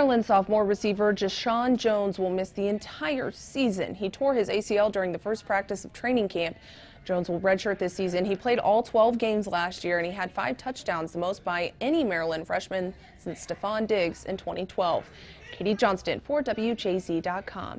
Maryland sophomore receiver Jeshaun Jones will miss the entire season. He tore his ACL during the first practice of training camp. Jones will redshirt this season. He played all 12 games last year and he had five touchdowns, the most by any Maryland freshman since Stefon Diggs in 2012. Katie Johnston for WJZ.com.